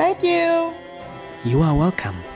Thank you. You are welcome.